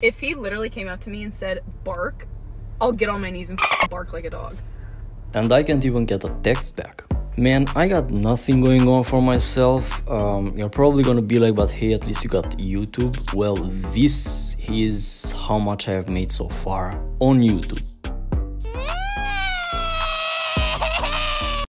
If he literally came up to me and said, bark, I'll get on my knees and bark like a dog. and I can't even get a text back. Man, I got nothing going on for myself. Um, you're probably gonna be like, but hey, at least you got YouTube. Well, this is how much I have made so far on YouTube.